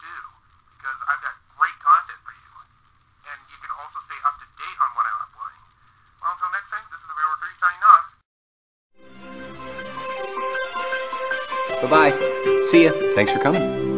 do because I've got great content for you. And you can also stay up to date on what I'm uploading. Well, until next time, this is the Real Recruiter signing off. Bye-bye. See ya. Thanks for coming.